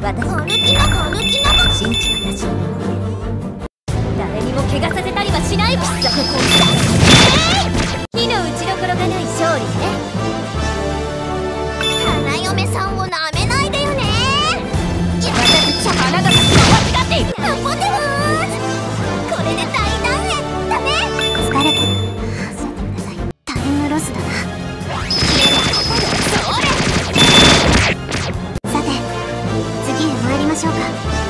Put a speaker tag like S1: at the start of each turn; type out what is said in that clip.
S1: 私
S2: こぬきのこぬきのこ信
S1: じ私誰にも怪我させたりはしないピッサ火の打ちどがない勝利ね
S2: 花嫁さんをなめないでよね
S1: 私花が立ちがってい
S2: る
S3: 交吧。